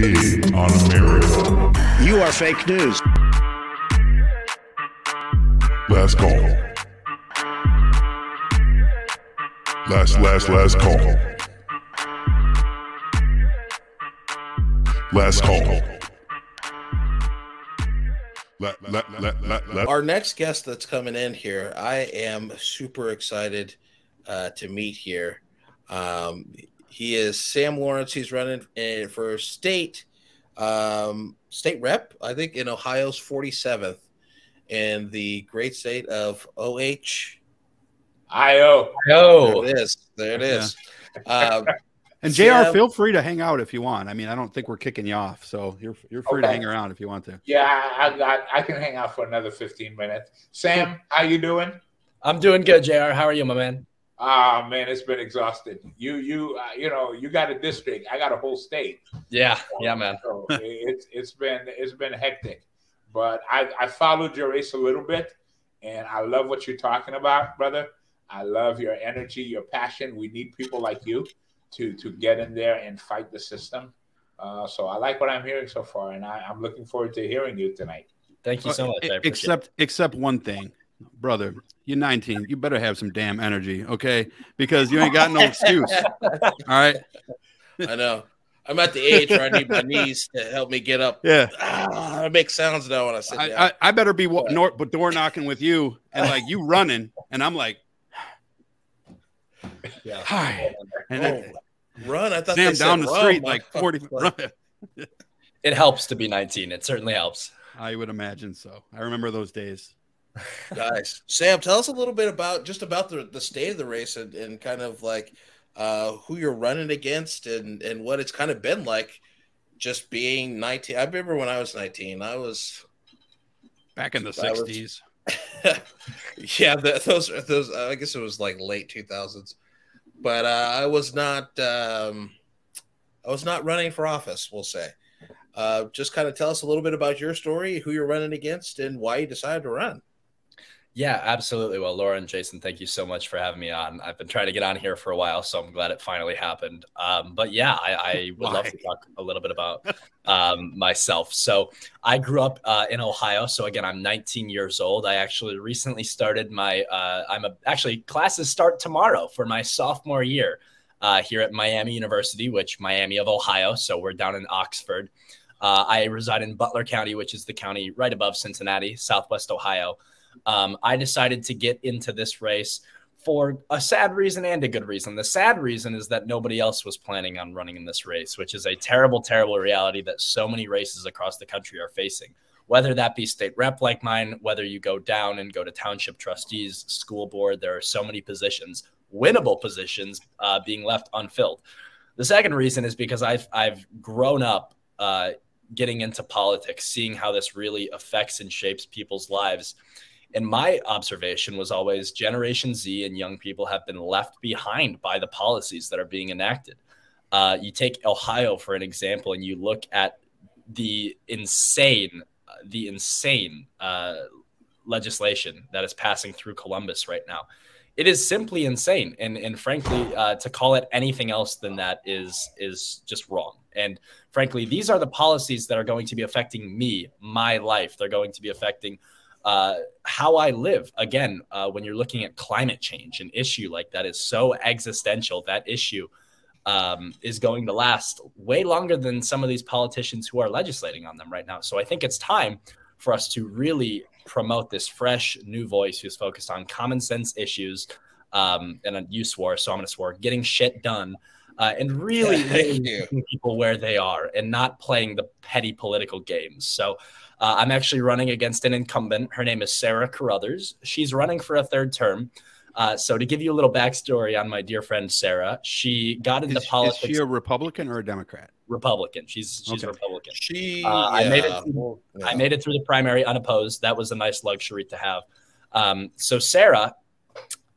Dig on America. You are fake news. Last call. Last, last, last call. Last call. La, la, la, la, la. Our next guest that's coming in here, I am super excited uh, to meet here. Um, he is Sam Lawrence. He's running for state um, state rep, I think, in Ohio's 47th in the great state of OH. IO. There it is. There it is. Um, And Jr. Feel free to hang out if you want. I mean, I don't think we're kicking you off, so you're you're free to hang around if you want to. Yeah, I, I. I can hang out for another fifteen minutes. Sam, how you doing? I'm doing good, Jr. How are you, my man? Ah, man, it's been exhausted. You, you, uh, you know, you got a district. I got a whole state. Yeah, yeah, man. So it's it's been it's been hectic, but I I followed your race a little bit, and I love what you're talking about, brother. I love your energy, your passion. We need people like you to to get in there and fight the system. Uh, so I like what I'm hearing so far, and I, I'm looking forward to hearing you tonight. Thank you so much. I appreciate it. except except one thing, brother. You're 19. You better have some damn energy, okay? Because you ain't got no excuse. All right. I know. I'm at the age where I need my knees to help me get up. Yeah. Ah, I make sounds now when I sit down. I, I, I better be wa- nor- but door knocking with you and like you running, and I'm like, Yeah. hi. And then Oh, run. I thought Sam they said down the run, street like 40. It helps to be 19. It certainly helps. I would imagine so. I remember those days. Guys, Sam, tell us a little bit about just about the, the state of the race and, and kind of like uh, who you're running against and, and what it's kind of been like just being 19. I remember when I was 19, I was, Back in the I was- 60s. yeah, the, those, those, I guess it was like late 2000s, but uh, I was not, um, I was not running for office, we'll say. Uh, just kind of tell us a little bit about your story, who you're running against, and why you decided to run. Yeah, absolutely. Well, Laura and Jason, thank you so much for having me on. I've been trying to get on here for a while, so I'm glad it finally happened. Um, but yeah, I, I would love to talk a little bit about um, myself. So I grew up uh, in Ohio. So again, I'm 19 years old. I actually recently started my. Uh, I'm a, actually classes start tomorrow for my sophomore year uh, here at Miami University, which Miami of Ohio. So we're down in Oxford. Uh, I reside in Butler County, which is the county right above Cincinnati, Southwest Ohio. Um, I decided to get into this race for a sad reason and a good reason. The sad reason is that nobody else was planning on running in this race, which is a terrible, terrible reality that so many races across the country are facing. Whether that be state rep like mine, whether you go down and go to township trustees, school board, there are so many positions, winnable positions, uh, being left unfilled. The second reason is because I've I've grown up uh, getting into politics, seeing how this really affects and shapes people's lives. And my observation was always Generation Z and young people have been left behind by the policies that are being enacted. Uh, you take Ohio for an example, and you look at the insane, the insane uh, legislation that is passing through Columbus right now. It is simply insane, and and frankly, uh, to call it anything else than that is is just wrong. And frankly, these are the policies that are going to be affecting me, my life. They're going to be affecting uh, how I live. Again, uh, when you're looking at climate change, an issue like that is so existential. That issue um, is going to last way longer than some of these politicians who are legislating on them right now. So I think it's time for us to really promote this fresh new voice who's focused on common sense issues. Um, and you swore, so I'm going to swear, getting shit done. Uh, and really, really people where they are and not playing the petty political games. So uh, I'm actually running against an incumbent. Her name is Sara Carruthers. She's running for a third term. Uh, so to give you a little backstory on my dear friend Sara, she got into Is, is politics. she a Republican or a Democrat? Republican. She's she's Okay. Republican. She, Uh, I made it through- Yeah. I made it through the primary unopposed. That was a nice luxury to have. Um, so Sara,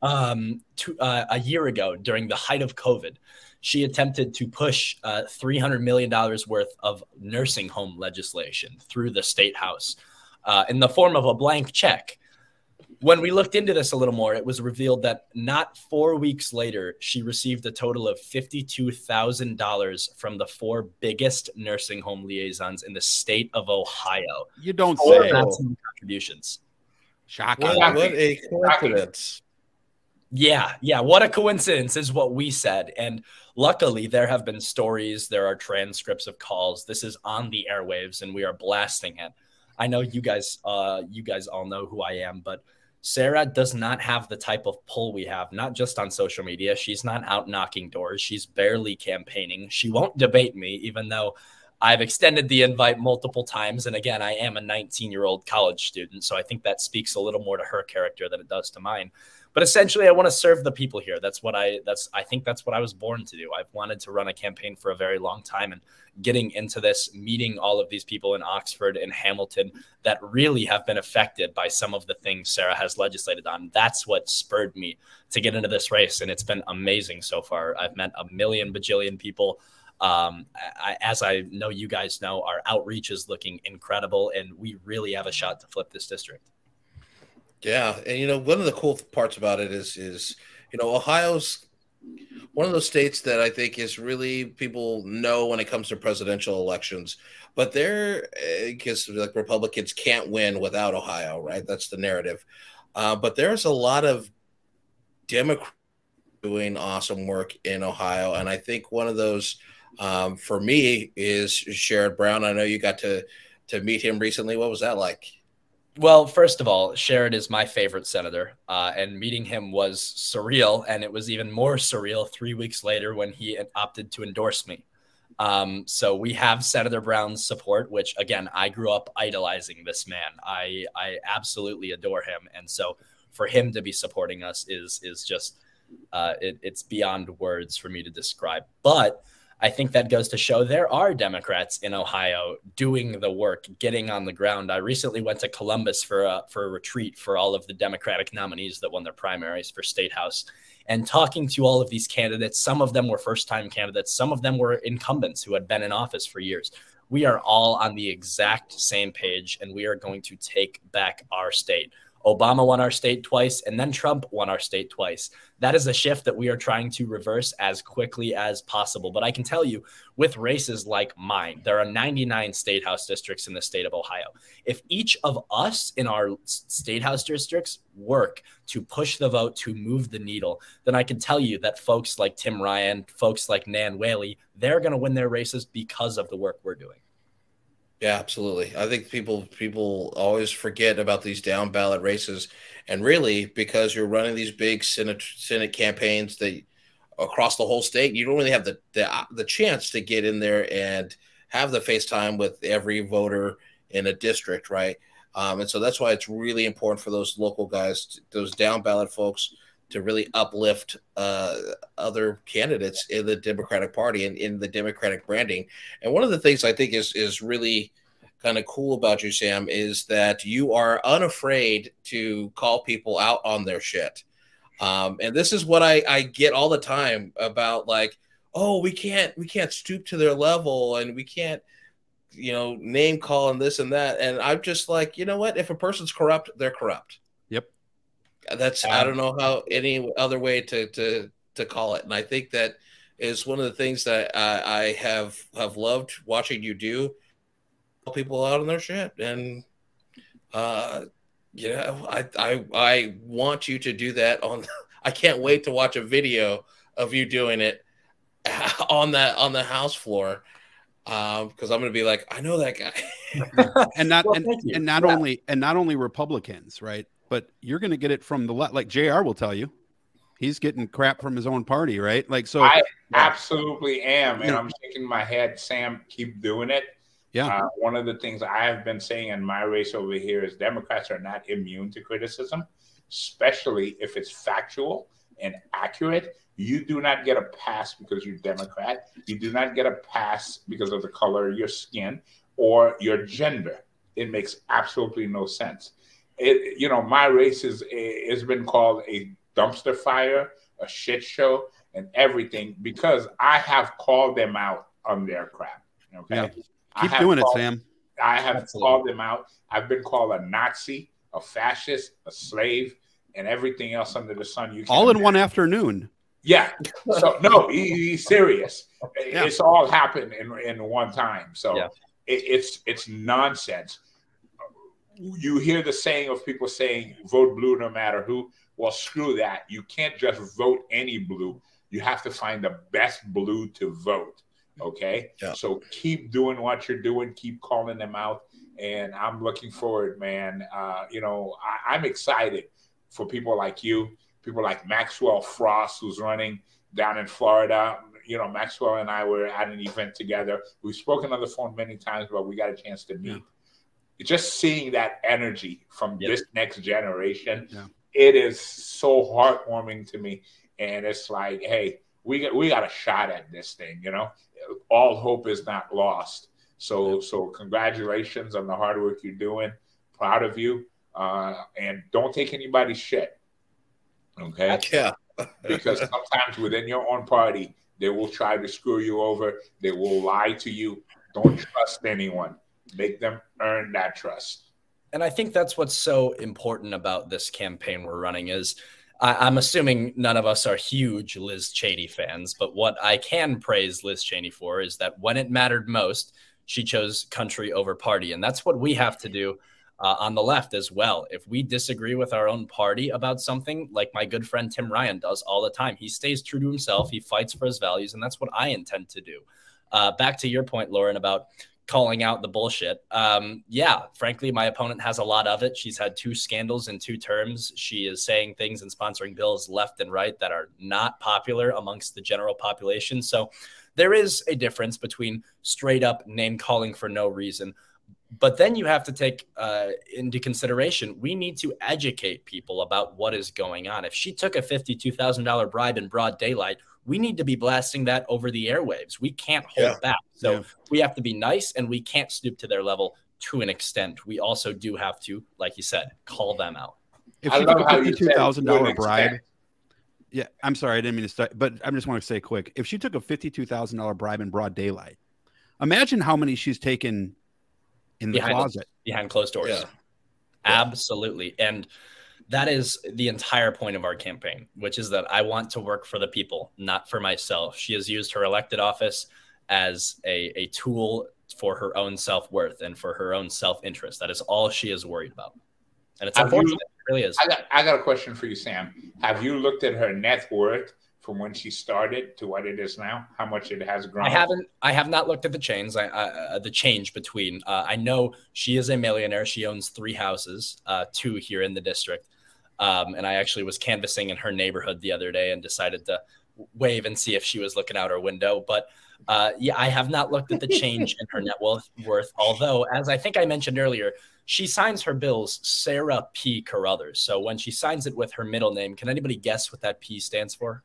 um, to, uh, a year ago during the height of COVID, she attempted to push uh, $300 million worth of nursing home legislation through the state house uh, in the form of a blank check. When we looked into this a little more, it was revealed that not four weeks later, she received a total of $52,000 from the four biggest nursing home liaisons in the state of Ohio. You don't say. contributions. Shocking. What, what a coincidence. Yeah, yeah. What a coincidence is what we said. And luckily, there have been stories, there are transcripts of calls. This is on the airwaves, and we are blasting it. I know you guys, uh, you guys all know who I am, but Sara does not have the type of pull we have, not just on social media. She's not out knocking doors. She's barely campaigning. She won't debate me, even though I've extended the invite multiple times. And again, I am a 19 year old college student. So I think that speaks a little more to her character than it does to mine. But essentially, I want to serve the people here. That's what I, that's, I think that's what I was born to do. I've wanted to run a campaign for a very long time. And getting into this, meeting all of these people in Oxford and Hamilton that really have been affected by some of the things Sara has legislated on. That's what spurred me to get into this race. And it's been amazing so far. I've met a million bajillion people. Um, I, as I know you guys know, our outreach is looking incredible, and we really have a shot to flip this district. Yeah, and you know one of the cool parts about it is is you know Ohio's one of those states that I think is really people know when it comes to presidential elections, but they're because like Republicans can't win without Ohio, right? That's the narrative. Uh, but there's a lot of Democrats doing awesome work in Ohio, and I think one of those um, for me is Sherrod Brown. I know you got to to meet him recently. What was that like? Well, first of all, Sherrod is my favorite senator, uh, and meeting him was surreal. And it was even more surreal three weeks later when he opted to endorse me. Um, so we have Senator Brown's support, which again, I grew up idolizing this man. I I absolutely adore him, and so for him to be supporting us is is just uh, it, it's beyond words for me to describe. But I think that goes to show there are Democrats in Ohio doing the work, getting on the ground. I recently went to Columbus for a, for a retreat for all of the Democratic nominees that won their primaries for state house and talking to all of these candidates. Some of them were first time candidates, some of them were incumbents who had been in office for years. We are all on the exact same page, and we are going to take back our state. Obama won our state twice, and then Trump won our state twice. That is a shift that we are trying to reverse as quickly as possible. But I can tell you, with races like mine, there are 99 state house districts in the state of Ohio. If each of us in our state house districts work to push the vote, to move the needle, then I can tell you that folks like Tim Ryan, folks like Nan Whaley, they're going to win their races because of the work we're doing. Yeah, absolutely. I think people people always forget about these down ballot races, and really because you're running these big senate senate campaigns that across the whole state, you don't really have the the, the chance to get in there and have the FaceTime with every voter in a district, right? Um, and so that's why it's really important for those local guys, those down ballot folks, to really uplift uh, other candidates in the Democratic Party and in the Democratic branding. And one of the things I think is is really kind of cool about you, Sam, is that you are unafraid to call people out on their shit. Um, and this is what I, I get all the time about like, oh, we can't we can't stoop to their level and we can't you know name call and this and that. And I'm just like, you know what? If a person's corrupt, they're corrupt that's I don't know how any other way to to to call it. And I think that is one of the things that I, I have have loved watching you do. Help People out on their shit, and uh, yeah, I I I want you to do that on. I can't wait to watch a video of you doing it on that on the house floor um because i'm gonna be like i know that guy and not well, and, and not yeah. only and not only republicans right but you're going to get it from the left. Like JR will tell you, he's getting crap from his own party, right? Like, so I absolutely am. And I'm shaking my head, Sam, keep doing it. Yeah. Uh, one of the things I have been saying in my race over here is Democrats are not immune to criticism, especially if it's factual and accurate. You do not get a pass because you're Democrat. You do not get a pass because of the color of your skin or your gender. It makes absolutely no sense it, you know, my race has has been called a dumpster fire, a shit show, and everything because I have called them out on their crap. Okay, yeah. keep doing called, it, Sam. I have Absolutely. called them out. I've been called a Nazi a fascist, a slave, and everything else under the sun. You all in one afternoon. Yeah. So no, he, he's serious. Yeah. It's all happened in in one time. So yeah. it, it's it's nonsense. You hear the saying of people saying vote blue no matter who. Well, screw that. You can't just vote any blue. You have to find the best blue to vote. Okay. Yeah. So keep doing what you're doing. Keep calling them out. And I'm looking forward, man. Uh, you know, I, I'm excited for people like you, people like Maxwell Frost, who's running down in Florida. You know, Maxwell and I were at an event together. We've spoken on the phone many times, but we got a chance to meet. Yeah. Just seeing that energy from this next generation, yeah. it is so heartwarming to me. And it's like, hey, we got we got a shot at this thing, you know. All hope is not lost. So so congratulations on the hard work you're doing. Proud of you. Uh, and don't take anybody's shit. Okay. Yeah. because sometimes within your own party, they will try to screw you over. They will lie to you. Don't trust anyone. Make them earn that trust. And I think that's what's so important about this campaign we're running is I, am assuming none of us are huge Liz Cheney fans, but what I can praise Liz Cheney for is that when it mattered most, she chose country over party. And that's what we have to do uh, on the left as well. If we disagree with our own party about something, like my good friend Tim Ryan does all the time, he stays true to himself, he fights for his values, and that's what I intend to do. Uh, back to your point, Lourin, about calling out the bullshit. Um, yeah, frankly, my opponent has a lot of it. She's had two scandals in two terms. She is saying things and sponsoring bills left and right that are not popular amongst the general population. So there is a difference between straight up name calling for no reason. But then you have to take uh, into consideration we need to educate people about what is going on. If she took a $52,000 bribe in broad daylight, we need to be blasting that over the airwaves. We can't hold yeah. back. So yeah. we have to be nice and we can't stoop to their level to an extent. We also do have to, like you said, call them out. If she took a fifty-two thousand dollar bribe, yeah, I'm sorry, I didn't mean to start, but I just want to say quick. If she took a fifty-two thousand dollar bribe in broad daylight, imagine how many she's taken in the behind closet behind closed doors. Yeah. Absolutely, and that is the entire point of our campaign, which is that I want to work for the people, not for myself. She has used her elected office as a, a tool for her own self worth and for her own self interest. That is all she is worried about. And it's unfortunate. You, it really is. I got, I got a question for you, Sam. Have you looked at her net worth from when she started to what it is now? How much it has grown? I haven't. I have not looked at the chains. I, uh, the change between. Uh, I know she is a millionaire. She owns three houses, uh, two here in the district. Um, and I actually was canvassing in her neighborhood the other day and decided to wave and see if she was looking out her window. But uh, yeah, I have not looked at the change in her net worth. Although, as I think I mentioned earlier, she signs her bills Sara P. Carruthers. So when she signs it with her middle name, can anybody guess what that P stands for?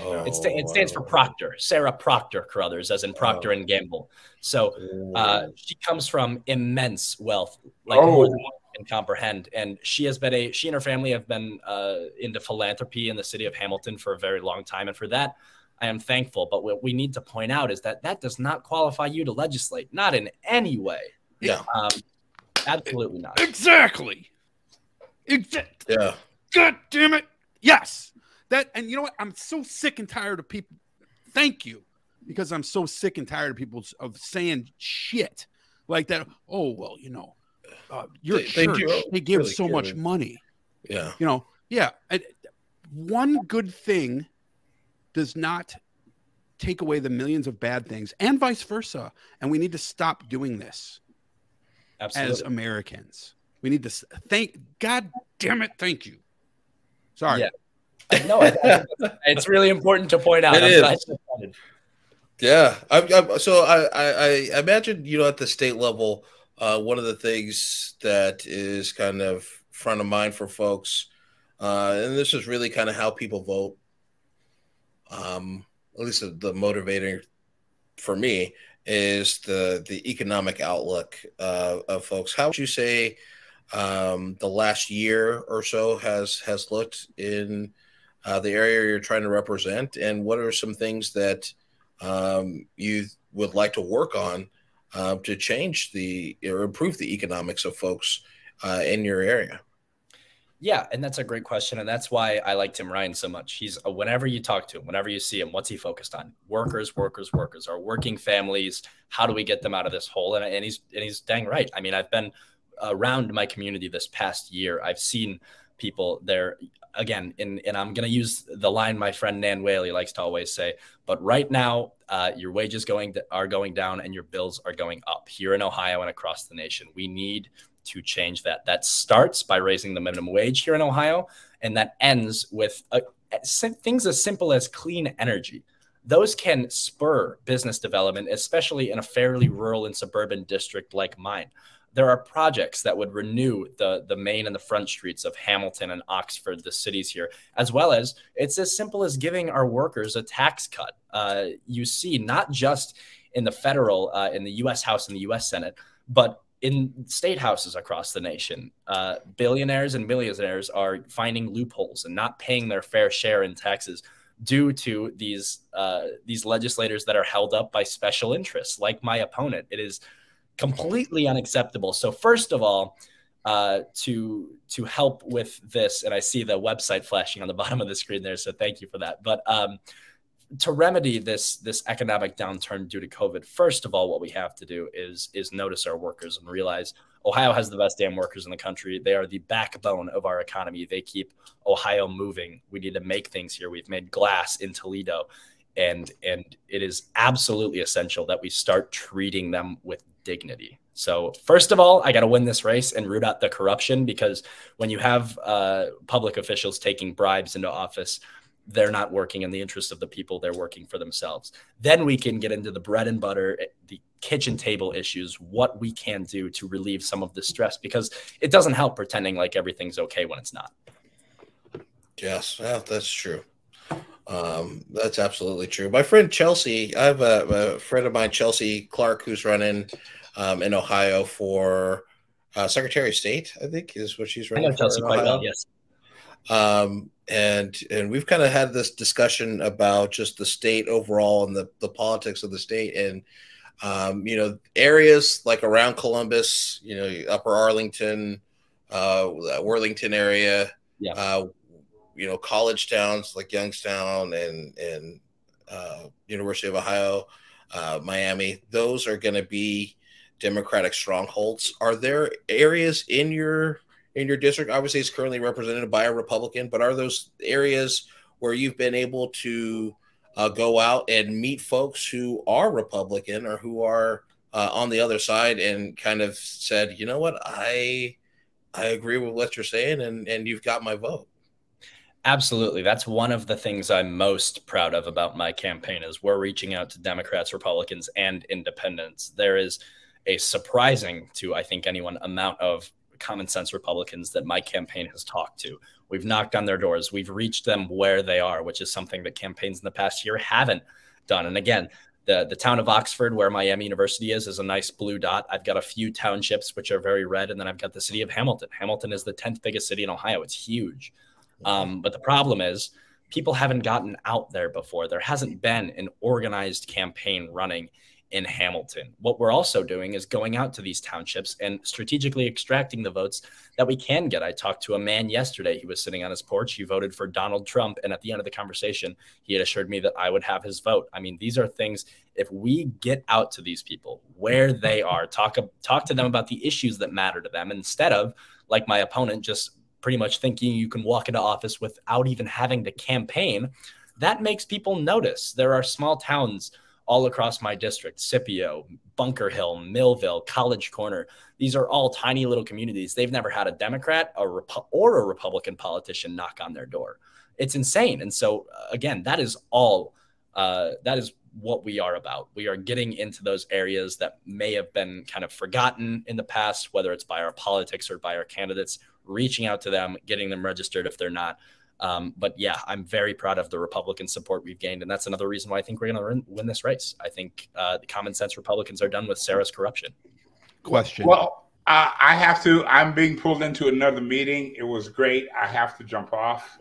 Oh, it, st- it, stands for Proctor, Sara Proctor Carruthers, as in Procter and Gamble. So uh, she comes from immense wealth, like oh. more than can comprehend. And she has been a she and her family have been uh, into philanthropy in the city of Hamilton for a very long time, and for that. I am thankful, but what we need to point out is that that does not qualify you to legislate, not in any way. Yeah, um, absolutely not. Exactly. Exactly. Yeah. God damn it! Yes, that, and you know what? I'm so sick and tired of people. Thank you, because I'm so sick and tired of people of saying shit like that. Oh well, you know, uh, your they, church they, they give really so much money. Yeah, you know, yeah. one good thing does not take away the millions of bad things, and vice versa. And we need to stop doing this Absolutely. as Americans. We need to thank God damn it. Thank you. Sorry. Yeah. No, it's really important to point out. It is. Yeah, I, I, so I, I, I imagine you know at the state level, uh, one of the things that is kind of front of mind for folks, uh, and this is really kind of how people vote. Um, at least the, the motivator for me is the the economic outlook uh, of folks. How would you say um, the last year or so has has looked in uh, the area you're trying to represent, and what are some things that um, you would like to work on uh, to change the or improve the economics of folks uh, in your area? Yeah, and that's a great question, and that's why I like Tim Ryan so much. He's whenever you talk to him, whenever you see him, what's he focused on? Workers, workers, workers. Our working families. How do we get them out of this hole? And, and he's and he's dang right. I mean, I've been around my community this past year. I've seen people there again, and, and I'm going to use the line my friend Nan Whaley likes to always say. But right now, uh, your wages going to, are going down and your bills are going up here in Ohio and across the nation. We need to change that. That starts by raising the minimum wage here in Ohio, and that ends with a, things as simple as clean energy. Those can spur business development, especially in a fairly rural and suburban district like mine. There are projects that would renew the, the main and the front streets of Hamilton and Oxford, the cities here, as well as it's as simple as giving our workers a tax cut. Uh, you see, not just in the federal, uh, in the US House and the US Senate, but in state houses across the nation, uh, billionaires and millionaires are finding loopholes and not paying their fair share in taxes due to these uh, these legislators that are held up by special interests, like my opponent. It is completely unacceptable. So, first of all, uh, to to help with this, and I see the website flashing on the bottom of the screen there, so thank you for that. But um, to remedy this this economic downturn due to COVID, first of all, what we have to do is is notice our workers and realize Ohio has the best damn workers in the country. They are the backbone of our economy. They keep Ohio moving. We need to make things here. We've made glass in Toledo, and and it is absolutely essential that we start treating them with dignity. So first of all, I got to win this race and root out the corruption because when you have uh, public officials taking bribes into office they're not working in the interest of the people they're working for themselves. Then we can get into the bread and butter eh, the kitchen table issues what we can do to relieve some of the stress because it doesn't help pretending like everything's okay when it's not. Yes well, that's true um, that's absolutely true. My friend chelsea i have a, a friend of mine chelsea clark who's running um, in ohio for uh, secretary of state i think is what she's running I know chelsea quite well yes. Um, and and we've kind of had this discussion about just the state overall and the, the politics of the state and um, you know areas like around columbus you know upper arlington uh, worthington area yeah. uh, you know college towns like youngstown and and uh, university of ohio uh, miami those are going to be democratic strongholds are there areas in your in your district? Obviously, it's currently represented by a Republican, but are those areas where you've been able to uh, go out and meet folks who are Republican or who are uh, on the other side and kind of said, you know what, I I agree with what you're saying, and and you've got my vote. Absolutely. That's one of the things I'm most proud of about my campaign is we're reaching out to Democrats, Republicans, and independents. There is a surprising to I think anyone amount of common sense Republicans that my campaign has talked to. We've knocked on their doors. We've reached them where they are, which is something that campaigns in the past year haven't done. And again, the, the town of Oxford, where Miami University is, is a nice blue dot. I've got a few townships which are very red, and then I've got the city of Hamilton. Hamilton is the 10th biggest city in Ohio. It's huge. Um, but the problem is, people haven't gotten out there before. There hasn't been an organized campaign running in Hamilton. What we're also doing is going out to these townships and strategically extracting the votes that we can get. I talked to a man yesterday. He was sitting on his porch. He voted for Donald Trump. And at the end of the conversation, he had assured me that I would have his vote. I mean, these are things, if we get out to these people where they are, talk, talk to them about the issues that matter to them instead of, like my opponent, just pretty much thinking you can walk into office without even having to campaign, that makes people notice. There are small towns all across my district Scipio, Bunker Hill, Millville, College Corner. These are all tiny little communities. They've never had a Democrat a or a Republican politician knock on their door. It's insane. And so, uh, again, that is all, uh, that is what we are about. We are getting into those areas that may have been kind of forgotten in the past, whether it's by our politics or by our candidates, reaching out to them, getting them registered if they're not. Um, but yeah, I'm very proud of the Republican support we've gained, and that's another reason why I think we're going to win this race. I think uh, the common sense Republicans are done with Sara's corruption. Question. Well, uh, I have to. I'm being pulled into another meeting. It was great. I have to jump off.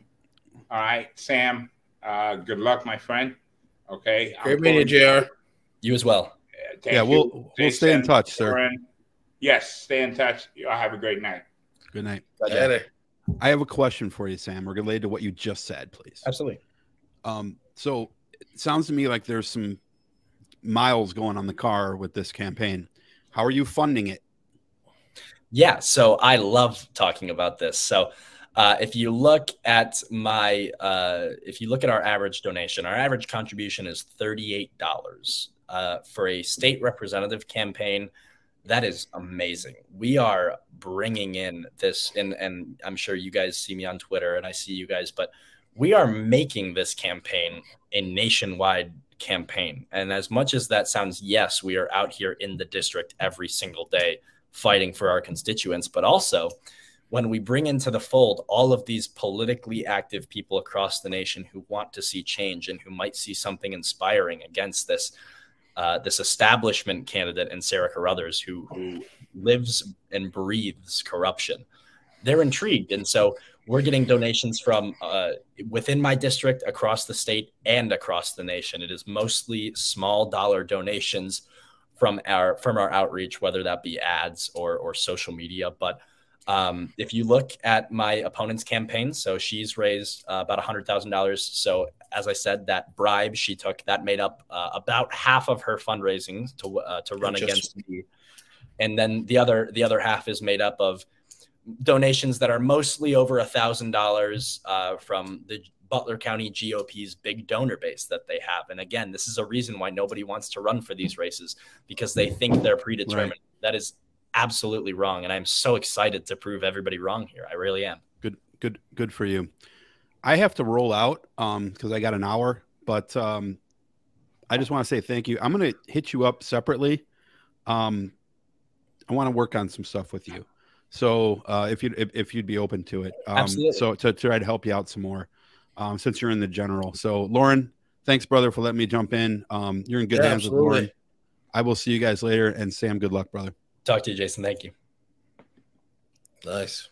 All right, Sam. Uh, good luck, my friend. Okay. Great meeting, Jr. You as well. yeah, we'll we'll stay in touch, sir. Yes, stay in touch. Y'all have a great night. Good night. Later. I have a question for you, Sam, related to what you just said, please. Absolutely. Um, so it sounds to me like there's some miles going on the car with this campaign. How are you funding it? Yeah, so I love talking about this. So uh, if you look at my, uh, if you look at our average donation, our average contribution is thirty-eight dollars uh, for a state representative campaign. That is amazing. We are bringing in this, and and I'm sure you guys see me on Twitter, and I see you guys, but we are making this campaign a nationwide campaign. And as much as that sounds, yes, we are out here in the district every single day fighting for our constituents, but also when we bring into the fold all of these politically active people across the nation who want to see change and who might see something inspiring against this uh, this establishment candidate in Sara Carruthers who, who lives and breathes corruption, they're intrigued, and so we're getting donations from uh, within my district, across the state, and across the nation. It is mostly small dollar donations from our from our outreach, whether that be ads or or social media. But um, if you look at my opponent's campaign, so she's raised uh, about hundred thousand dollars. So as I said, that bribe she took that made up uh, about half of her fundraising to uh, to run against me, and then the other the other half is made up of donations that are mostly over a thousand dollars uh, from the Butler County GOP's big donor base that they have. And again, this is a reason why nobody wants to run for these races because they think they're predetermined. Right. That is absolutely wrong. And I'm so excited to prove everybody wrong here. I really am. Good, good, good for you. I have to roll out um because I got an hour, but um I just want to say thank you. I'm gonna hit you up separately. Um I want to work on some stuff with you. So uh, if you if, if you'd be open to it, um, Absolutely. so to, to try to help you out some more, um, since you're in the general. So Lourin, thanks brother for letting me jump in. Um, you're in good yeah, hands absolutely. with Lourin. I will see you guys later, and Sam, good luck, brother. Talk to you, Jason. Thank you. Nice.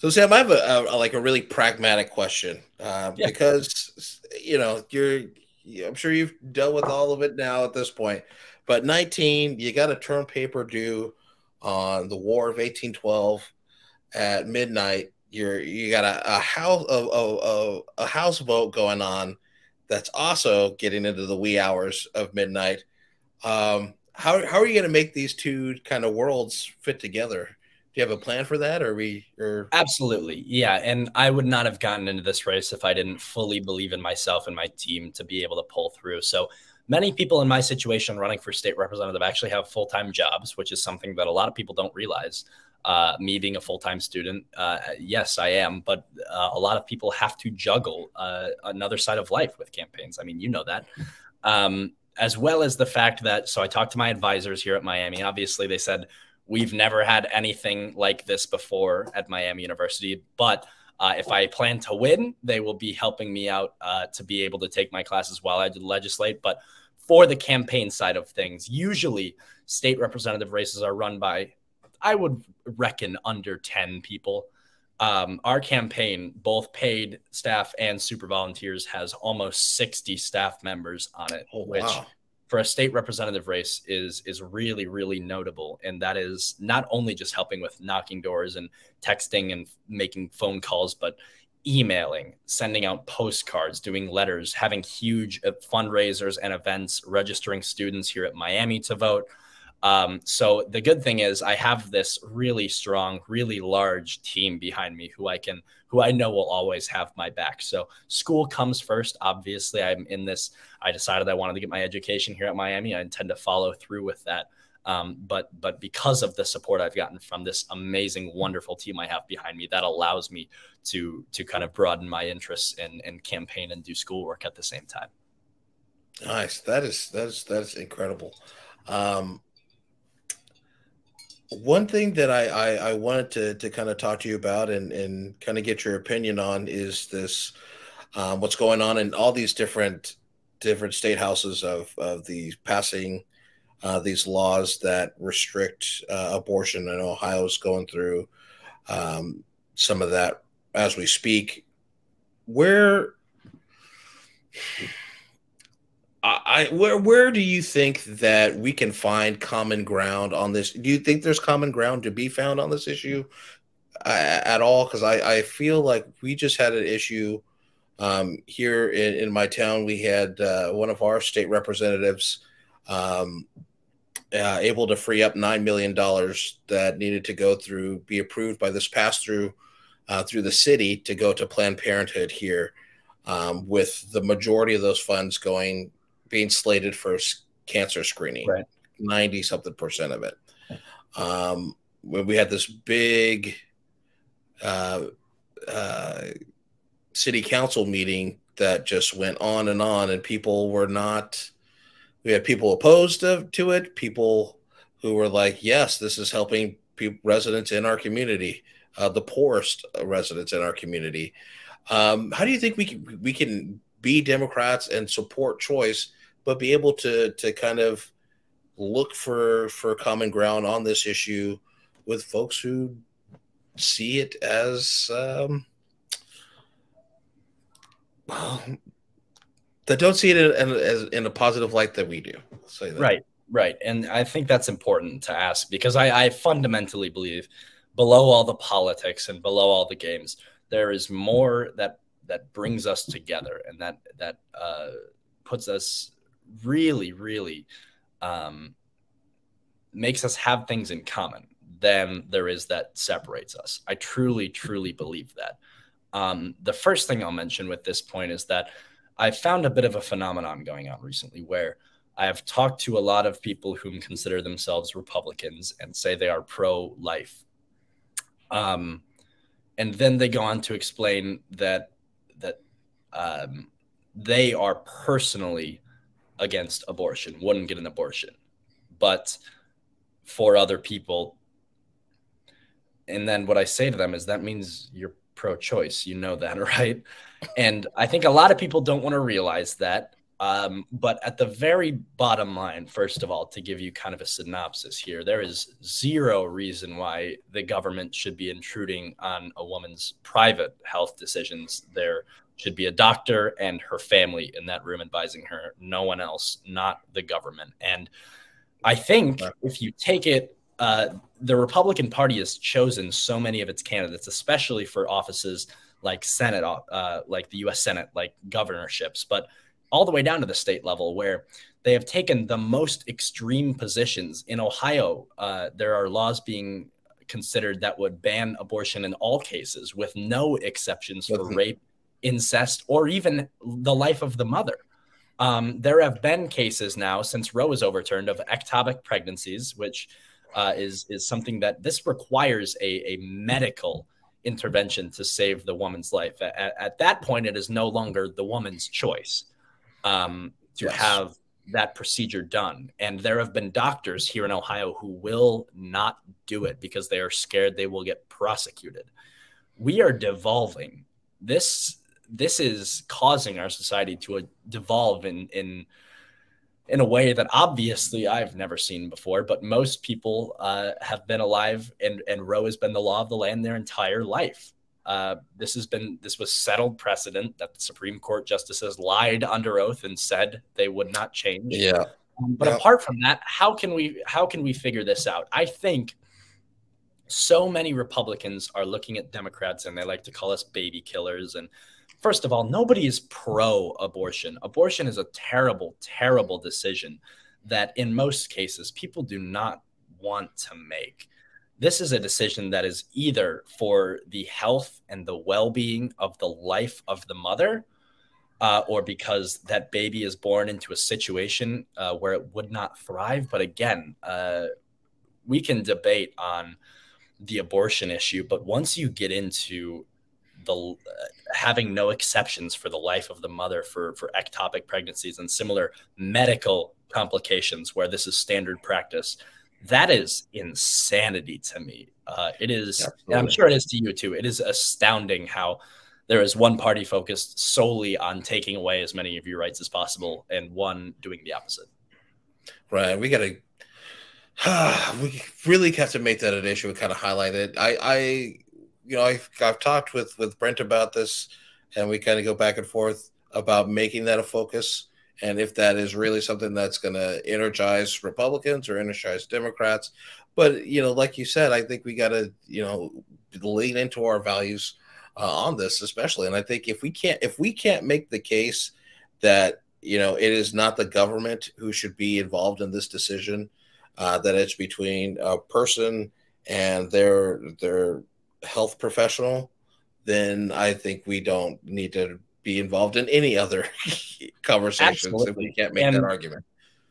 So Sam, I have a, a like a really pragmatic question uh, yeah. because you know you're. I'm sure you've dealt with all of it now at this point, but 19, you got a term paper due on the War of 1812 at midnight. You're you got a, a house a, a, a house vote going on that's also getting into the wee hours of midnight. Um, how how are you going to make these two kind of worlds fit together? Do you have a plan for that, or we or absolutely, yeah. And I would not have gotten into this race if I didn't fully believe in myself and my team to be able to pull through. So many people in my situation running for state representative actually have full time jobs, which is something that a lot of people don't realize. Uh, me being a full time student, uh, yes, I am, but uh, a lot of people have to juggle uh, another side of life with campaigns. I mean, you know that. Um, as well as the fact that, so I talked to my advisors here at Miami. Obviously, they said, we've never had anything like this before at Miami University, but uh, if I plan to win, they will be helping me out uh, to be able to take my classes while I legislate. But for the campaign side of things, usually state representative races are run by, I would reckon, under 10 people. Um, our campaign, both paid staff and super volunteers, has almost 60 staff members on it, oh, which wow. For a state representative race is is really really notable. And that is not only just helping with knocking doors and texting and making phone calls, but emailing, sending out postcards, doing letters, having huge uh, fundraisers and events, registering students here at Miami to vote. Um, so the good thing is I have this really strong, really large team behind me who I can, who I know will always have my back. So school comes first. Obviously, I'm in this. I decided I wanted to get my education here at Miami. I intend to follow through with that. Um, but but because of the support I've gotten from this amazing, wonderful team I have behind me, that allows me to to kind of broaden my interests and and campaign and do schoolwork at the same time. Nice. That is that is that is incredible. Um, one thing that I, I, I wanted to to kind of talk to you about and and kind of get your opinion on is this um, what's going on in all these different different state houses of of the passing uh, these laws that restrict uh, abortion. And Ohio is going through um, some of that as we speak. Where, I, where, where do you think that we can find common ground on this? Do you think there's common ground to be found on this issue? at all because I, I feel like we just had an issue um, here in, in my town. We had uh, one of our state representatives um, uh, able to free up $9 million that needed to go through, be approved by this pass through uh, through the city to go to Planned Parenthood here, um, with the majority of those funds going being slated for cancer screening, right. 90 something percent of it. Um, when we had this big uh, uh, city council meeting that just went on and on, and people were not. We had people opposed to, to it, people who were like, "Yes, this is helping residents in our community, uh, the poorest residents in our community." Um, how do you think we can we can be Democrats and support choice, but be able to to kind of look for for common ground on this issue with folks who see it as um, well, that don't see it in, in, in, a positive light that we do. say that. Right, right, and I think that's important to ask because I, I fundamentally believe below all the politics and below all the games, there is more that that brings us together and that that uh, puts us really, really um, makes us have things in common than there is that separates us. I truly, truly believe that. Um, the first thing I'll mention with this point is that I found a bit of a phenomenon going on recently where I have talked to a lot of people whom consider themselves Republicans and say they are pro life. Um, and then they go on to explain that that um, they are personally against abortion, wouldn't get an abortion, but for other people and then what I say to them is that means you're pro choice. You know that, right? And I think a lot of people don't want to realize that. Um, but at the very bottom line, first of all, to give you kind of a synopsis here, there is zero reason why the government should be intruding on a woman's private health decisions. There should be a doctor and her family in that room advising her, no one else, not the government. And I think if you take it uh, the Republican Party has chosen so many of its candidates, especially for offices like Senate, uh, like the U.S. Senate, like governorships, but all the way down to the state level, where they have taken the most extreme positions. In Ohio, uh, there are laws being considered that would ban abortion in all cases, with no exceptions for rape, incest, or even the life of the mother. Um, there have been cases now since Roe was overturned of ectopic pregnancies, which uh, is is something that this requires a, a medical intervention to save the woman's life. At, at, that point, it is no longer the woman's choice um, to yes. have that procedure done. And there have been doctors here in Ohio who will not do it because they are scared they will get prosecuted. We are devolving. This this is causing our society to uh, devolve in in in a way that obviously I've never seen before, but most people uh, have been alive and, and Roe has been the law of the land their entire life. Uh, this has been this was settled precedent that the Supreme Court justices lied under oath and said they would not change. Yeah. Um, but yeah. apart from that, how can we how can we figure this out? I think so many Republicans are looking at Democrats and they like to call us baby killers and First of all, nobody is pro abortion. Abortion is a terrible, terrible decision that in most cases people do not want to make. This is a decision that is either for the health and the well being of the life of the mother, uh, or because that baby is born into a situation uh, where it would not thrive. But again, uh, we can debate on the abortion issue, but once you get into the uh, having no exceptions for the life of the mother for for ectopic pregnancies and similar medical complications where this is standard practice that is insanity to me. Uh, it is i'm sure it is to you too. It is astounding how there is one party focused solely on taking away as many of your rights as possible and one doing the opposite. Right we gotta we really have to make that an issue and kind of highlight it. I i you know, I've, I've talked with with Brent about this, and we kind of go back and forth about making that a focus and if that is really something that's going to energize Republicans or energize Democrats. But you know, like you said, I think we got to you know lean into our values uh, on this, especially. And I think if we can't if we can't make the case that you know it is not the government who should be involved in this decision, uh, that it's between a person and their their health professional, then I think we don't need to be involved in any other conversations Absolutely. if we can't make and that argument.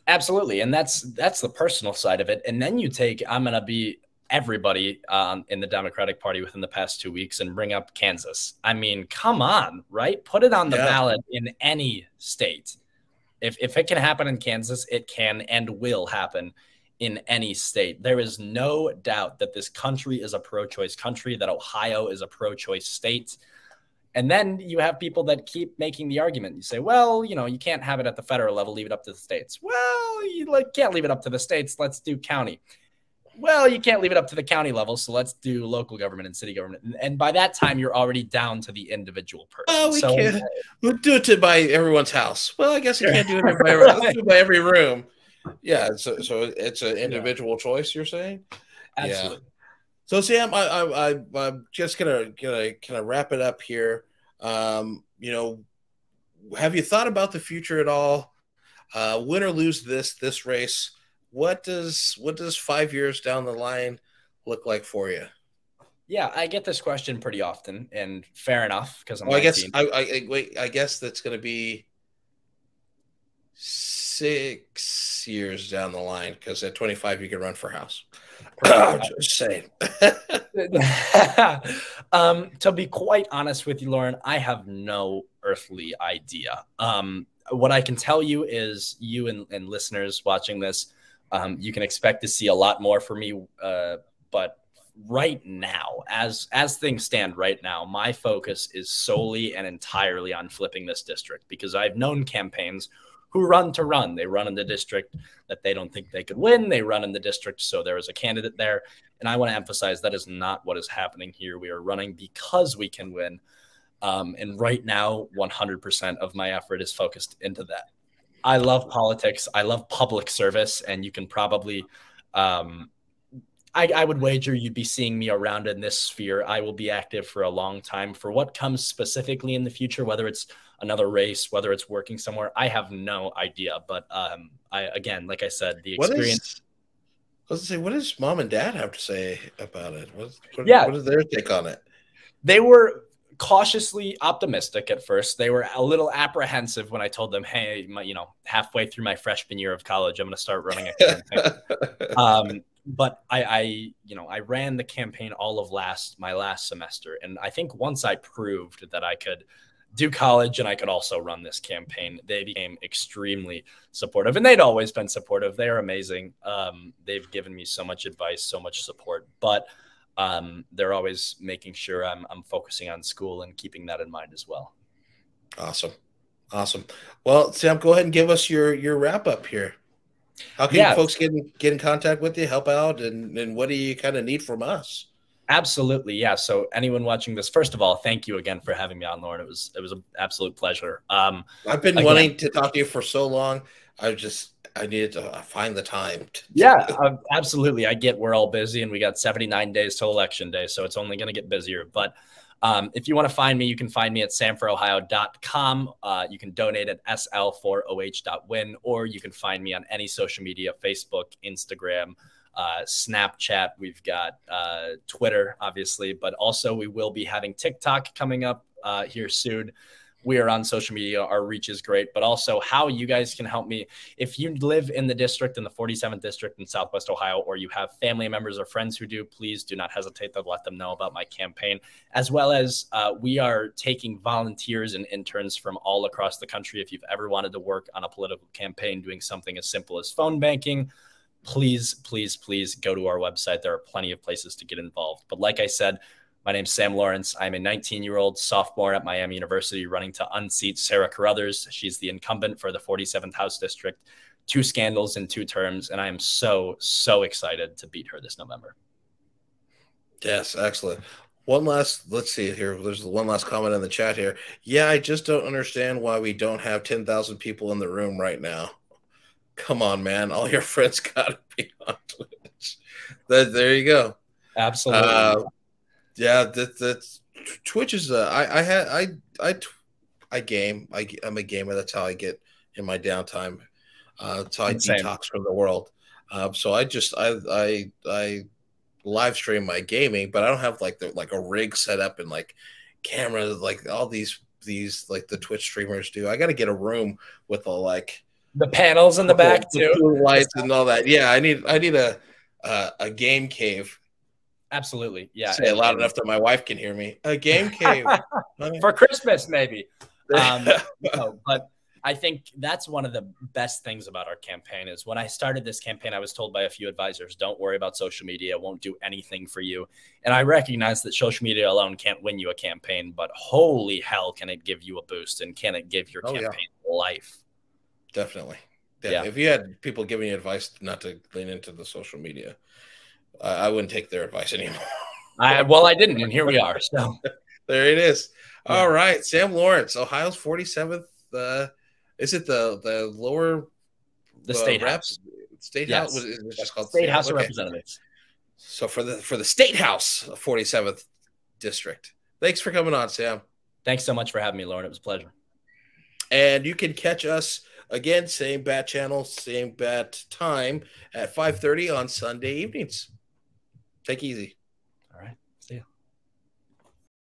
Absolutely, and that's that's the personal side of it. And then you take I'm going to be everybody um, in the Democratic Party within the past two weeks and bring up Kansas. I mean, come on, right? Put it on the yeah. ballot in any state. If if it can happen in Kansas, it can and will happen in any state. There is no doubt that this country is a pro choice country, that Ohio is a pro choice state. And then you have people that keep making the argument. You say, well, you know, you can't have it at the federal level, leave it up to the states. Well, you like, can't leave it up to the states. Let's do county. Well, you can't leave it up to the county level. So let's do local government and city government. And, and by that time, you're already down to the individual person. Oh, we so, can't. We'll do it to by everyone's house. Well, I guess you can't do it by every, by every room. Yeah, so so it's an individual yeah. choice. You're saying, absolutely. Yeah. So Sam, I, I, I am just gonna gonna kind of wrap it up here. Um, you know, have you thought about the future at all? Uh, win or lose this this race, what does what does five years down the line look like for you? Yeah, I get this question pretty often, and fair enough because I'm. Well, I guess I, I wait. I guess that's going to be six years down the line because at 25 you can run for house. Just saying. um, to be quite honest with you, Lourin, I have no earthly idea. Um, what I can tell you is you and, and listeners watching this, um, you can expect to see a lot more from me. Uh, but right now, as as things stand right now, my focus is solely and entirely on flipping this district because I've known campaigns who run to run. They run in the district that they don't think they could win. They run in the district so there is a candidate there. And I want to emphasize that is not what is happening here. We are running because we can win. Um, and right now, 100% of my effort is focused into that. I love politics. I love public service, and you can probably, um, I, I, would wager you'd be seeing me around in this sphere. I will be active for a long time. For what comes specifically in the future, whether it's another race, whether it's working somewhere. I have no idea. But um, I again, like I said, the experience. What is, let's say, what does mom and dad have to say about it? What, what, yeah, what is their take on it? They were cautiously optimistic at first. They were a little apprehensive when I told them, "Hey, my, you know, halfway through my freshman year of college, I'm going to start running a campaign." um, but I, I, you know, I ran the campaign all of last my last semester, and I think once I proved that I could do college and I could also run this campaign. They became extremely supportive and they'd always been supportive. They are amazing. Um, they've given me so much advice, so much support, but um, they're always making sure I'm, I'm focusing on school and keeping that in mind as well. Awesome. Awesome. Well, Sam, go ahead and give us your, your wrap up here. How can yeah. folks get in, get in contact with you, help out, and, and what do you kind of need from us? Absolutely, yeah. So anyone watching this, first of all, thank you again for having me on, Lourin. It was it was an absolute pleasure. Um, I've been again, wanting to talk to you for so long. I just I needed to find the time. To, yeah, uh, absolutely. I get we're all busy, and we got 79 days till election day, so it's only going to get busier. But um, if you want to find me, you can find me at samforohio.com. Uh, you can donate at sl4oh.win, or you can find me on any social media Facebook, Instagram uh, Snapchat, we've got uh, Twitter, obviously, but also we will be having TikTok coming up uh, here soon. We are on social media. Our reach is great, but also how you guys can help me. If you live in the district, in the 47th district in Southwest Ohio, or you have family members or friends who do, please do not hesitate to let them know about my campaign. As well as uh, we are taking volunteers and interns from all across the country. If you've ever wanted to work on a political campaign, doing something as simple as phone banking, please, please, please go to our website. There are plenty of places to get involved. But like I said, my name's Sam Lawrence. I'm a 19 year old sophomore at Miami University running to unseat Sara Carruthers. She's the incumbent for the 47th House District. Two scandals in two terms. And I am so, so excited to beat her this November. Yes, excellent. One last, let's see here. There's one last comment in the chat here. Yeah, I just don't understand why we don't have 10,000 people in the room right now. Come on, man. All your friends got to be on Twitch. There you go. Absolutely. Uh, yeah, that, that's Twitch is. Uh, I I had I I I game. I, I'm a gamer. That's how I get in my downtime. Uh, that's how I Insane. detox from the world. Um, so I just I I I live stream my gaming, but I don't have like the like a rig set up and like cameras like all these these like the Twitch streamers do. I got to get a room with a like the panels in the back the too. blue lights and all that. Yeah, I need I need a uh, a game cave. Absolutely. Yeah. Say it loud enough that my wife can hear me. A game cave. for Christmas, maybe. Um, no, but I think that's one of the best things about our campaign is when I started this campaign, I was told by a few advisors, don't worry about social media, it won't do anything for you. And I recognize that social media alone can't win you a campaign, but holy hell, can it give you a boost and can it give your Oh, yeah. campaign life? Definitely. Yeah. Yeah. If you had people giving you advice not to lean into the social media, uh, I wouldn't take their advice anymore. I, well, I didn't, and here we are. So there it is. Yeah. All right, Sam Lawrence, Ohio's 47th. Uh, is it the the lower the uh, state reps? house, State Yes. house. What is it just called state house of Okay. representatives. So for the for the state house, 47th district. Thanks for coming on, Sam. Thanks so much for having me, Lourin. It was a pleasure. And you can catch us again, same bat channel, same bat time at 5:30 on Sunday evenings. Take easy.